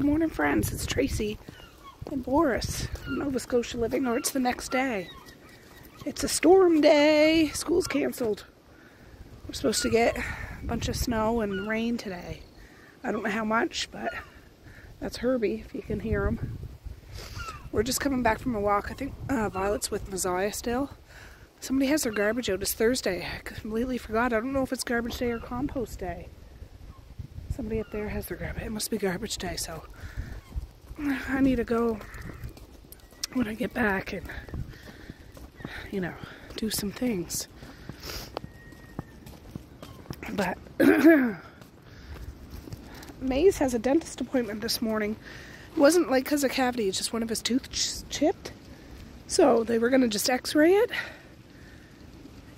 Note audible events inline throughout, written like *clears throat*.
Good morning, friends. It's Tracey and Boris from Nova Scotia Living, or it's the next day. It's a storm day. School's canceled. We're supposed to get a bunch of snow and rain today. I don't know how much, but that's Herbie, if you can hear him. We're just coming back from a walk. I think uh, Violet's with Messiah still. Somebody has their garbage out. It's Thursday. I completely forgot. I don't know if it's garbage day or compost day. Somebody up there has their garbage. It must be garbage day, so I need to go when I get back and, you know, do some things. But *clears throat* Maze has a dentist appointment this morning. It wasn't like because of cavity, it's just one of his ch- chipped. So they were going to just x ray it.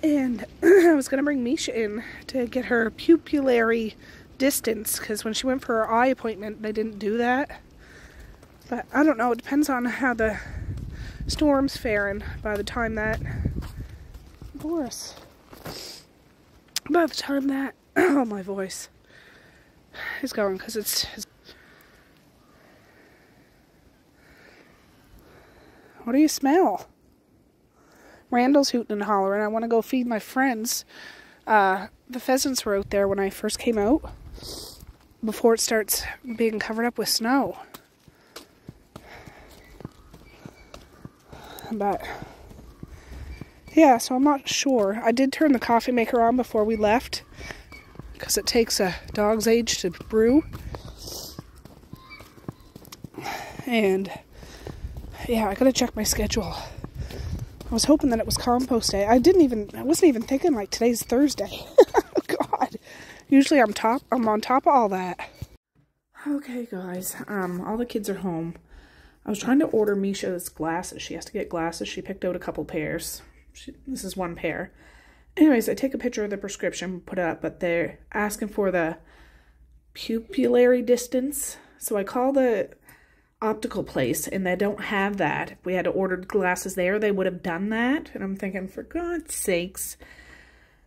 And *clears throat* I was going to bring Misha in to get her pupillary distance because when she went for her eye appointment, they didn't do that. But I don't know, it depends on how the storm's faring by the time that. Boris. By the time that. *clears throat* Oh, my voice is going because it's. What do you smell? Randall's hooting and hollering. I want to go feed my friends. Uh, the pheasants were out there when I first came out before it starts being covered up with snow. But yeah, so I'm not sure. I did turn the coffee maker on before we left because it takes a dog's age to brew. And yeah, I gotta check my schedule. I was hoping that it was compost day. I didn't even I wasn't even thinking like today's Thursday. *laughs* Usually I'm top I'm on top of all that. Okay guys, um all the kids are home. I was trying to order Misha's glasses. She has to get glasses. She picked out a couple pairs. She, this is one pair. Anyways, I take a picture of the prescription, put it up, but they're asking for the pupillary distance. So I call the optical place and they don't have that. If we had ordered glasses there, they would have done that. And I'm thinking, for God's sakes.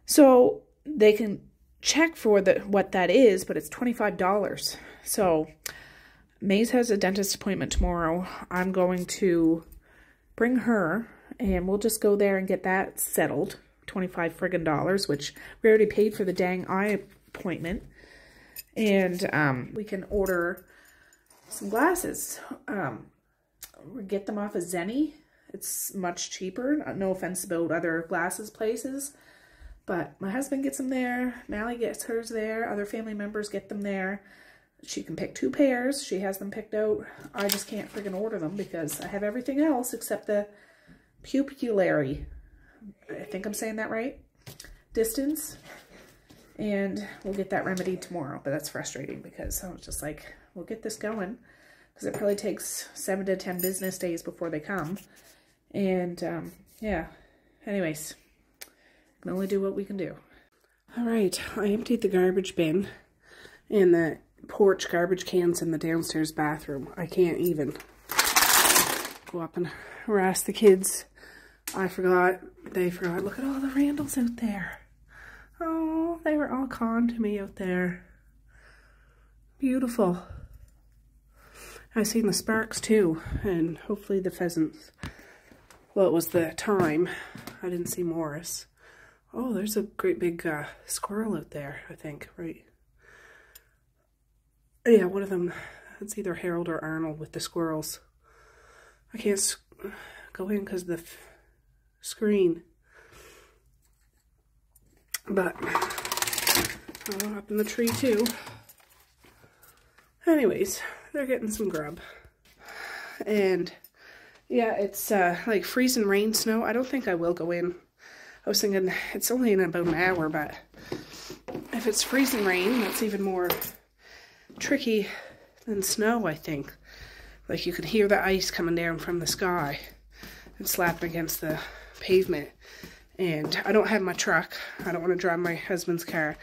So they can check for the what that is, but it's $25. So Maze has a dentist appointment tomorrow. I'm going to bring her and we'll just go there and get that settled. 25 friggin' dollars, which we already paid for the dang eye appointment. And um, we can order some glasses. Um, get them off of Zenni. It's much cheaper. No offense about other glasses places. But my husband gets them there. Mally gets hers there. Other family members get them there. She can pick two pairs. She has them picked out. I just can't friggin' order them because I have everything else except the pupillary. I think I'm saying that right. Distance. And we'll get that remedied tomorrow. But that's frustrating because I was just like, we'll get this going because it probably takes seven to ten business days before they come. And um, yeah, anyways, can only do what we can do. All right, I emptied the garbage bin and the porch garbage cans in the downstairs bathroom. I can't even go up and harass the kids. I forgot, they forgot. Look at all the Randalls out there. Oh, they were all con to me out there. Beautiful. I've seen the sparks too, and hopefully the pheasants. Well, it was the time. I didn't see Morris. Oh, there's a great big uh, squirrel out there, I think, right? Yeah, one of them. It's either Harold or Arnold with the squirrels. I can't go in because the screen. But, oh, up in the tree too. Anyways, they're getting some grub. And yeah, it's uh, like freezing rain snow. I don't think I will go in. I was thinking it's only in about an hour, but if it's freezing rain, that's even more tricky than snow, I think. Like you can hear the ice coming down from the sky and slapping against the pavement. And I don't have my truck. I don't want to drive my husband's car.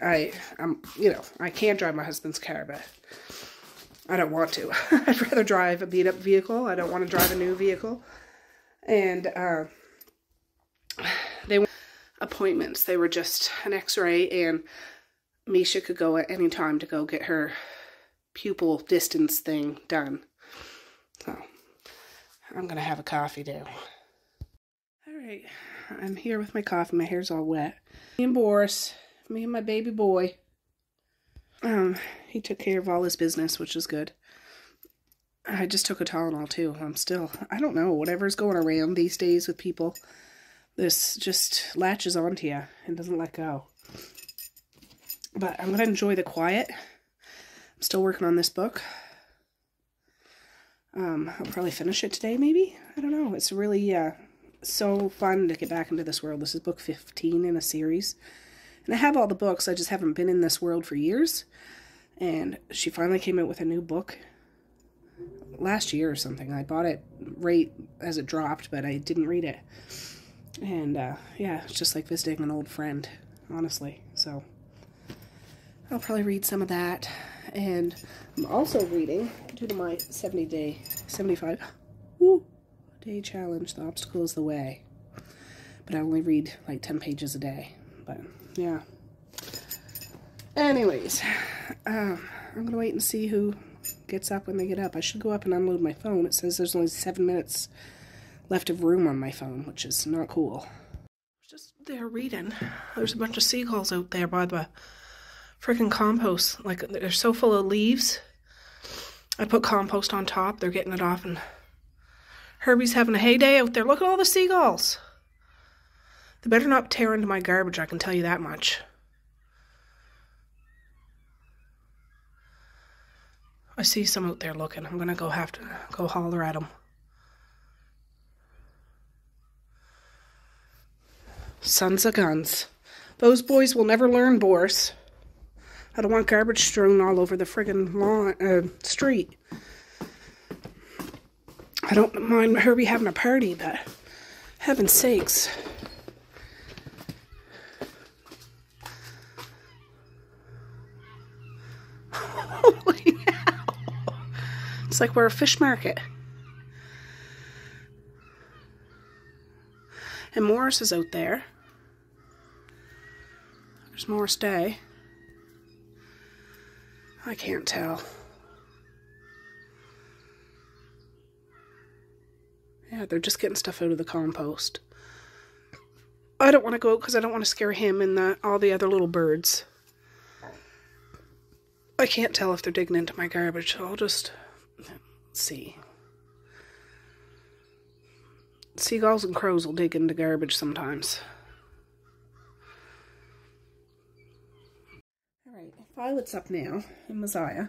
I, I'm, you know, I can't drive my husband's car, but I don't want to. *laughs* I'd rather drive a beat up vehicle. I don't want to drive a new vehicle. And uh, appointments. They were just an x-ray and Misha could go at any time to go get her pupil distance thing done. So I'm gonna have a coffee too. All right, I'm here with my coffee. My hair's all wet. Me and Boris, me and my baby boy. Um, he took care of all his business, which is good. I just took a Tylenol too. I'm still, I don't know, whatever's going around these days with people, this just latches onto you and doesn't let go. But I'm going to enjoy the quiet. I'm still working on this book. Um, I'll probably finish it today, maybe? I don't know. It's really uh, so fun to get back into this world. This is book 15 in a series. And I have all the books, I just haven't been in this world for years. And she finally came out with a new book last year or something. I bought it right as it dropped, but I didn't read it. And uh, yeah, it's just like visiting an old friend, honestly. So I'll probably read some of that. And I'm also reading, due to my 70 day, 75 woo, day challenge, the obstacle is the way. But I only read like 10 pages a day. But yeah. Anyways, um, I'm going to wait and see who gets up when they get up. I should go up and unload my phone. It says there's only seven minutes left of room on my phone, which is not cool. Just there reading. There's a bunch of seagulls out there by the freaking compost. Like, they're so full of leaves. I put compost on top. They're getting it off, and Herbie's having a heyday out there. Look at all the seagulls. They better not tear into my garbage, I can tell you that much. I see some out there looking. I'm gonna go have to go holler at them. Sons of guns. Those boys will never learn, Boris. I don't want garbage strewn all over the friggin' lawn, uh, street. I don't mind Herbie having a party, but heaven's sakes. *laughs* It's like we're a fish market. And Morris is out there. There's Morris Day. I can't tell. Yeah, they're just getting stuff out of the compost. I don't want to go out because I don't want to scare him and the, all the other little birds. I can't tell if they're digging into my garbage, so I'll just see. Seagulls and crows will dig into garbage sometimes. Alright, Violet's up now, and Messiah.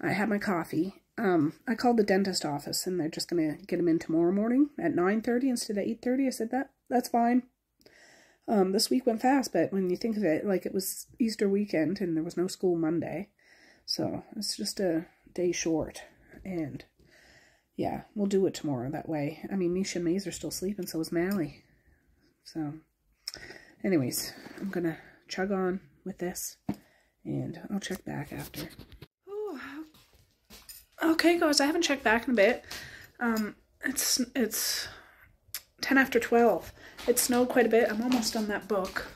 I had my coffee. Um, I called the dentist office, and they're just going to get him in tomorrow morning at 9.30 instead of 8.30. I said, that that's fine. Um, this week went fast, but when you think of it, like it was Easter weekend, and there was no school Monday. So, it's just a day short. And yeah, we'll do it tomorrow that way. I mean, Misha and Maze are still sleeping, so is Mally. So, anyways, I'm going to chug on with this, and I'll check back after. Ooh. Okay, guys, I haven't checked back in a bit. Um, it's, it's 10 after 12. It snowed quite a bit. I'm almost done that book.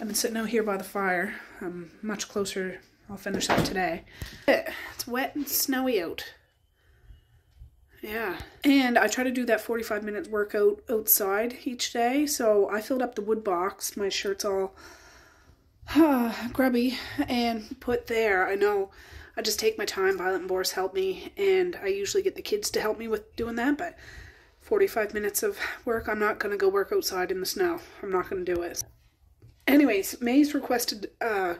I've been sitting out here by the fire. I'm much closer. I'll finish that today. It's wet and snowy out. Yeah. And I try to do that 45 minute workout outside each day. So I filled up the wood box. My shirt's all *sighs* grubby and put there. I know I just take my time. Violet and Boris help me. And I usually get the kids to help me with doing that. But 45 minutes of work, I'm not going to go work outside in the snow. I'm not going to do it. Anyways, May's requested uh,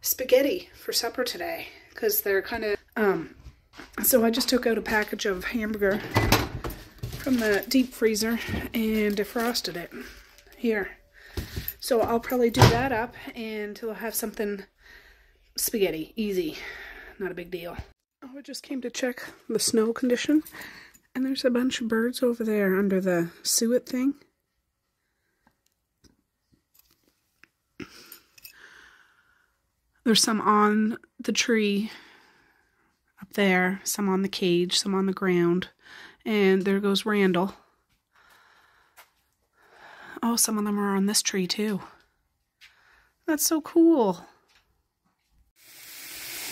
spaghetti for supper today. Because they're kind of... um so I just took out a package of hamburger from the deep freezer and defrosted it here. So I'll probably do that up and I'll have something spaghetti, easy, not a big deal. Oh, I just came to check the snow condition and there's a bunch of birds over there under the suet thing. There's some on the tree there, some on the cage, some on the ground. And there goes Randall. Oh, some of them are on this tree too. That's so cool.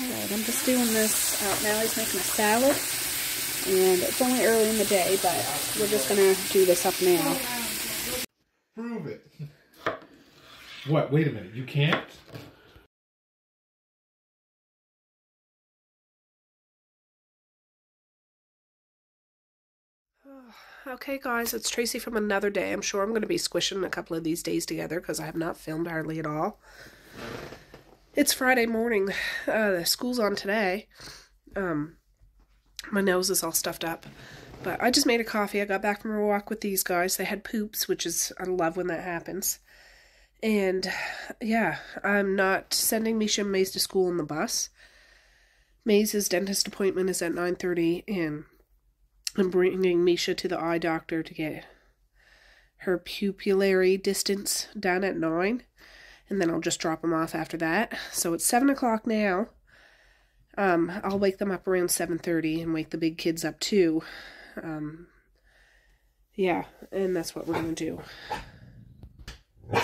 Alright, I'm just doing this. Uh, now he's making a salad. And it's only early in the day, but we're just going to do this up now. Prove it. What? Wait a minute. You can't? Okay, guys, it's Tracey from another day. I'm sure I'm going to be squishing a couple of these days together because I have not filmed hardly at all. It's Friday morning. Uh, the school's on today. Um, my nose is all stuffed up. But I just made a coffee. I got back from a walk with these guys. They had poops, which is, I love when that happens. And yeah, I'm not sending Misha and Maze to school in the bus. Maze's dentist appointment is at 9.30 and I'm bringing Misha to the eye doctor to get her pupillary distance done at 9 and then I'll just drop them off after that. So it's 7 o'clock now. Um, I'll wake them up around 7.30 and wake the big kids up too. Um, yeah, and that's what we're going to do.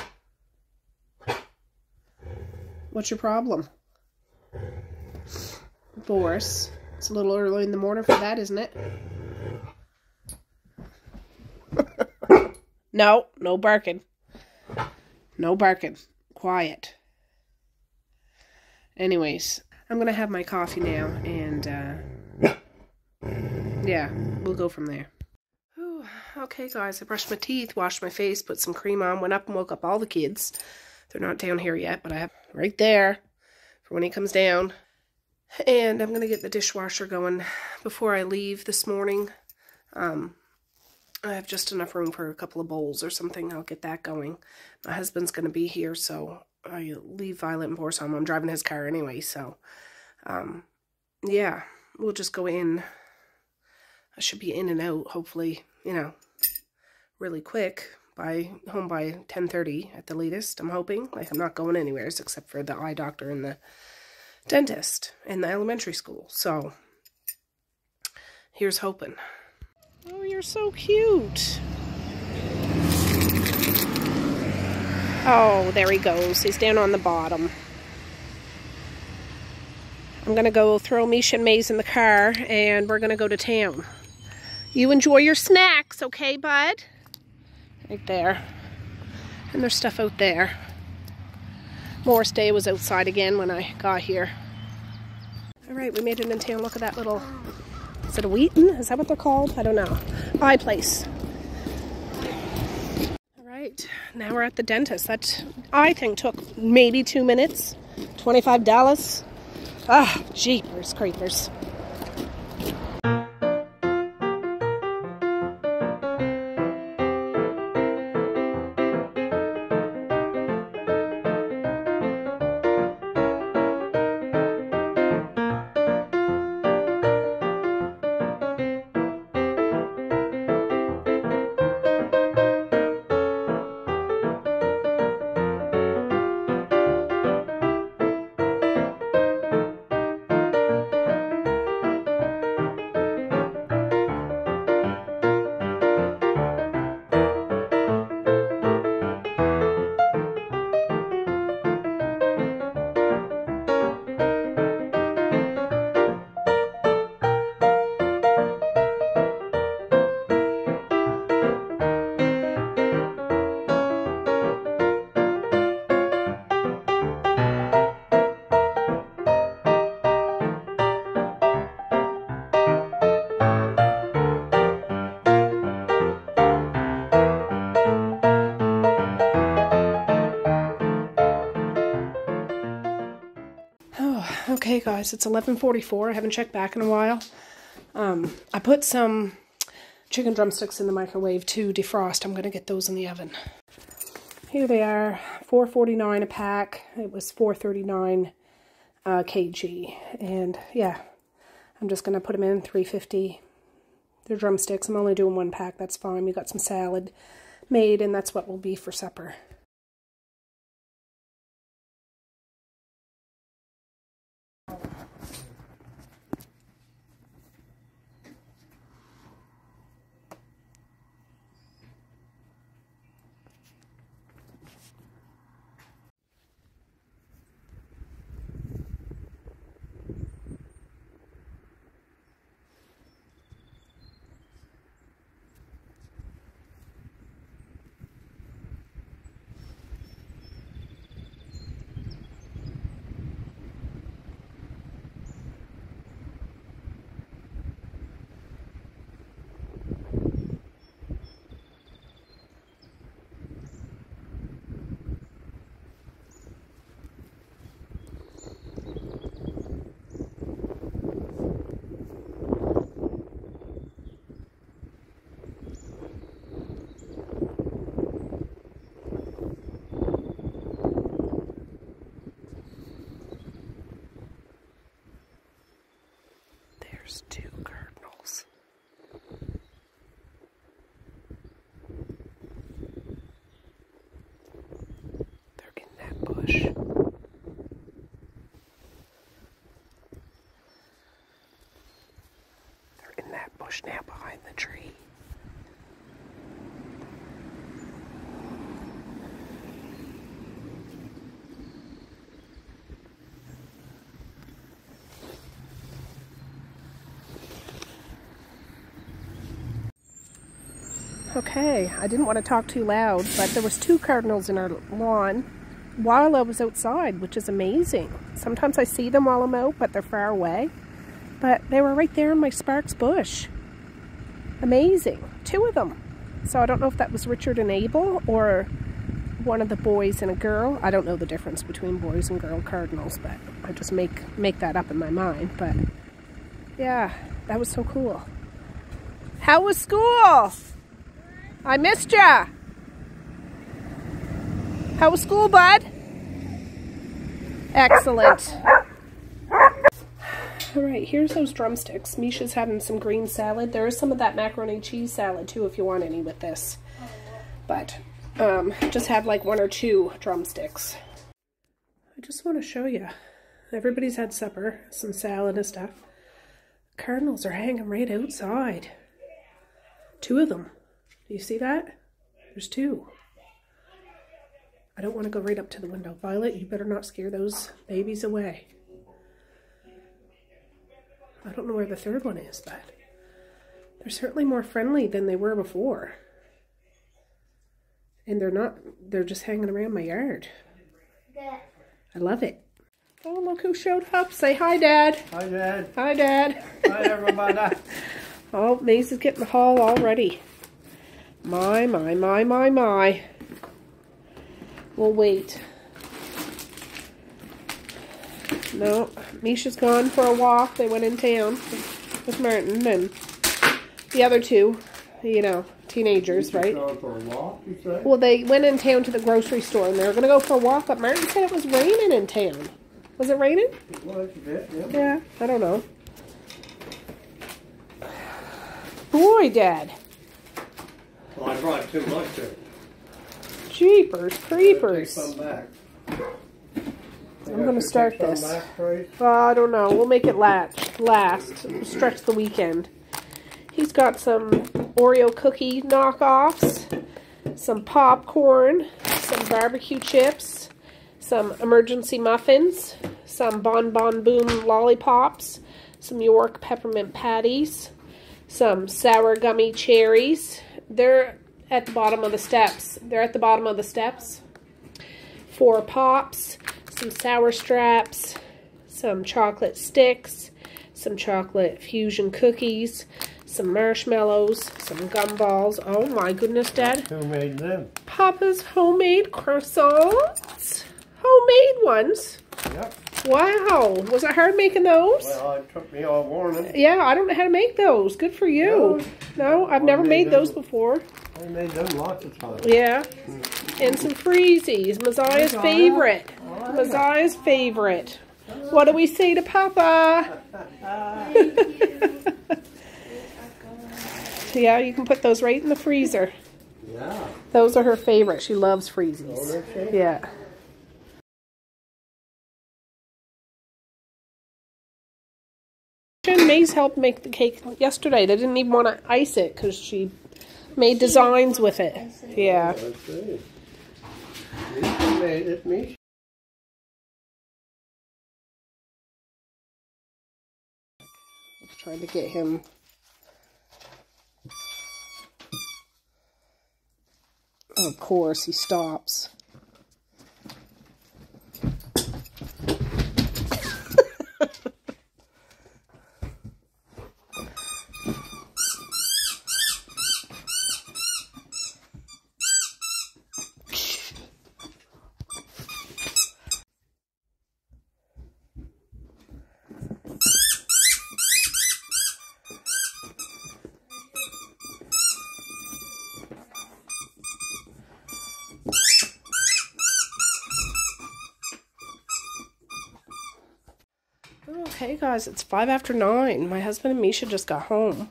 What's your problem? Boris, it's a little early in the morning for that, isn't it? *laughs* no, no barking. No barking. Quiet. Anyways, I'm gonna have my coffee now, and uh, yeah, we'll go from there. Okay, guys, I brushed my teeth, washed my face, put some cream on, went up and woke up all the kids. They're not down here yet, but I have right there for when he comes down. And I'm going to get the dishwasher going before I leave this morning. Um, I have just enough room for a couple of bowls or something. I'll get that going. My husband's going to be here, so I leave Violet and Boris home. I'm driving his car anyway, so um, yeah, we'll just go in. I should be in and out, hopefully, you know, really quick by home by 10.30 at the latest, I'm hoping. Like, I'm not going anywhere except for the eye doctor and the dentist and the elementary school. So, here's hoping. Oh, you're so cute. Oh, there he goes. He's down on the bottom. I'm going to go throw Misha and Maze in the car, and we're going to go to town. You enjoy your snacks, okay, bud? Right there. And there's stuff out there. Morris Day was outside again when I got here. Alright, we made it in town. Look at that little... Is it a Wheaten? Is that what they're called? I don't know. Eye place. Alright, now we're at the dentist. That, I think, took maybe two minutes. $25. Ah, jeepers creepers. Guys, it's 11:44. I haven't checked back in a while. Um, I put some chicken drumsticks in the microwave to defrost. I'm gonna get those in the oven. Here they are, 4.49 a pack. It was 4.39 uh, kg, and yeah, I'm just gonna put them in 350. They're drumsticks. I'm only doing one pack. That's fine. We got some salad made, and that's what will be for supper. Okay, I didn't want to talk too loud, but there was two cardinals in our lawn while I was outside, which is amazing. Sometimes I see them while I'm out, but they're far away. But they were right there in my Sparks bush. Amazing. Two of them. So I don't know if that was Richard and Abel or one of the boys and a girl. I don't know the difference between boys and girl cardinals, but I just make make that up in my mind. But yeah, that was so cool. How was school? I missed ya. How was school, bud? Excellent. All right, here's those drumsticks. Misha's having some green salad. There is some of that macaroni cheese salad too if you want any with this. But um, just have like one or two drumsticks. I just want to show you. Everybody's had supper, some salad and stuff. Cardinals are hanging right outside. Two of them. Do you see that? There's two. I don't want to go right up to the window. Violet, you better not scare those babies away. I don't know where the third one is, but they're certainly more friendly than they were before. And they're not, they're just hanging around my yard. I love it. Oh, look who showed up. Say hi, Dad. Hi, Dad. Hi, Dad. Hi, everybody. *laughs* oh, Maze is getting the haul already. My, my, my, my, my. We'll wait. No, Misha's gone for a walk. They went in town with Martin and the other two, you know, teenagers, right? Going for a walk? Well, they went in town to the grocery store and they were going to go for a walk, but Martin said it was raining in town. Was it raining? Well, that's a bit, yeah. Yeah, I don't know. Boy, Dad. Well, I brought too much there. Jeepers, creepers. Take some back. I'm gonna start this. back, Trace? Well, uh, I don't know. We'll make it last. Last. Stretch the weekend. He's got some Oreo cookie knockoffs, some popcorn, some barbecue chips, some emergency muffins, some Bon Bon Boom lollipops, some York peppermint patties, some sour gummy cherries. They're at the bottom of the steps. They're at the bottom of the steps. Four pops, some sour straps, some chocolate sticks, some chocolate fusion cookies, some marshmallows, some gumballs. Oh my goodness, Dad. Who made them? Papa's homemade croissants. Homemade ones. Yep. Wow. Was it hard making those? Well, it took me all morning. Yeah, I don't know how to make those. Good for you. No, I've never made made those them. before. I made them lots of times. Yeah. And some freezies. Messiah's favorite. Messiah's favorite. What do we say to Papa? *laughs* yeah, you can put those right in the freezer. Yeah. Those are her favorite. She loves Oh, freezies. does? Yeah. Maze helped make the cake yesterday. They didn't even want to ice it because she made designs with it. Yeah. Trying to get him. Of course, he stops. Okay, guys, it's five after nine. My husband and Misha just got home.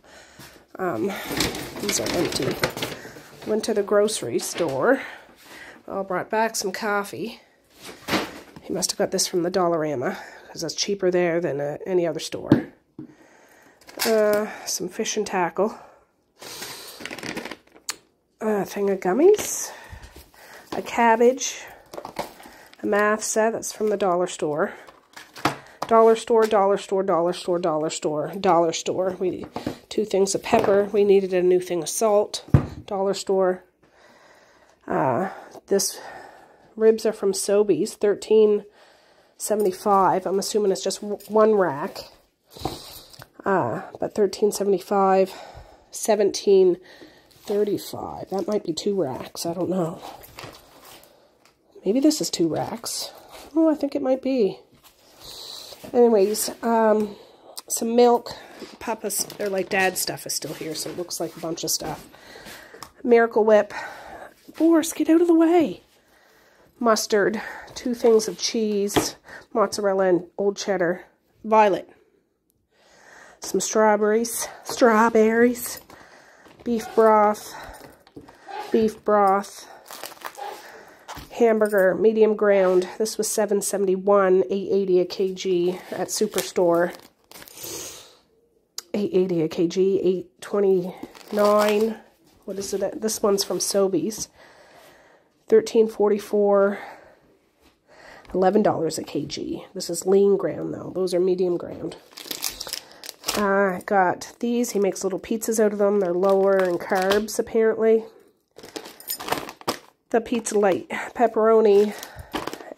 Um, these are empty. Went to the grocery store. I brought back some coffee. He must have got this from the Dollarama because that's cheaper there than uh, any other store. Uh, some fish and tackle. A thing of gummies. A cabbage. A math set that's from the dollar store. Dollar store, dollar store, dollar store, dollar store, dollar store. We need two things of pepper. We needed a new thing of salt. Dollar store. Uh, this ribs are from Sobeys, thirteen seventy five. I'm assuming it's just one rack. Uh, but thirteen seventy five, seventeen thirty five. That might be two racks. I don't know. Maybe this is two racks. Oh, I think it might be. Anyways, um, some milk. Papa's, or like dad's stuff is still here, so it looks like a bunch of stuff. Miracle Whip. Boris, get out of the way. Mustard. Two things of cheese. Mozzarella and old cheddar. Violet. Some strawberries. Strawberries. Beef broth. Beef broth hamburger, medium ground. This was 771, 880 a kg at Superstore. 880 a kg, 829. What is it? This one's from Sobeys. 1344 $11 a kg. This is lean ground though. Those are medium ground. I uh, got these. He makes little pizzas out of them. They're lower in carbs apparently the Pizza Light pepperoni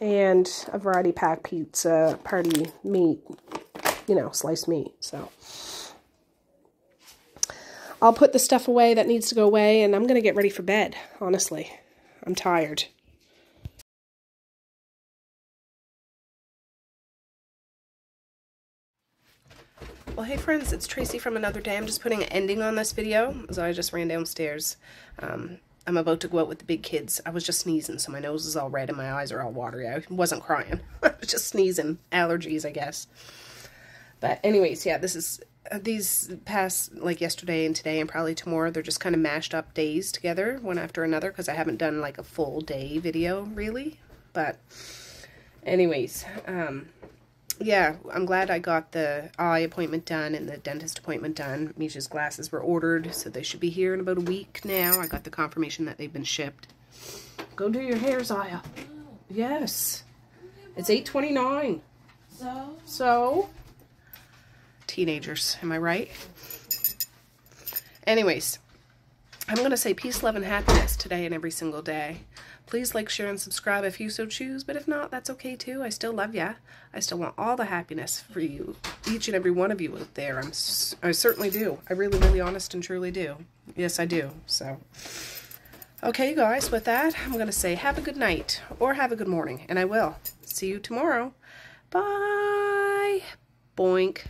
and a variety pack pizza party meat, you know, sliced meat. So I'll put the stuff away that needs to go away and I'm going to get ready for bed, honestly. I'm tired. Well, hey friends, it's Tracey from Another Day. I'm just putting an ending on this video, so I just ran downstairs. Um, I'm about to go out with the big kids. I was just sneezing, so my nose is all red and my eyes are all watery. I wasn't crying. *laughs* I was just sneezing. Allergies, I guess. But anyways, yeah, this is, uh, these past, like yesterday and today and probably tomorrow, they're just kind of mashed up days together, one after another, because I haven't done like a full day video, really. But anyways, um, yeah, I'm glad I got the eye appointment done and the dentist appointment done. Misha's glasses were ordered, so they should be here in about a week now. I got the confirmation that they've been shipped. Go do your hair, Zaya. Yes. It's 8.29. So? So? Teenagers, am I right? Anyways, I'm going to say peace, love, and happiness today and every single day. Please like, share, and subscribe if you so choose, but if not, that's okay too. I still love ya. I still want all the happiness for you, each and every one of you out there. I'm, I certainly do. I really, really honest and truly do. Yes, I do. So, okay, you guys, with that, I'm going to say have a good night or have a good morning, and I will. See you tomorrow. Bye. Boink.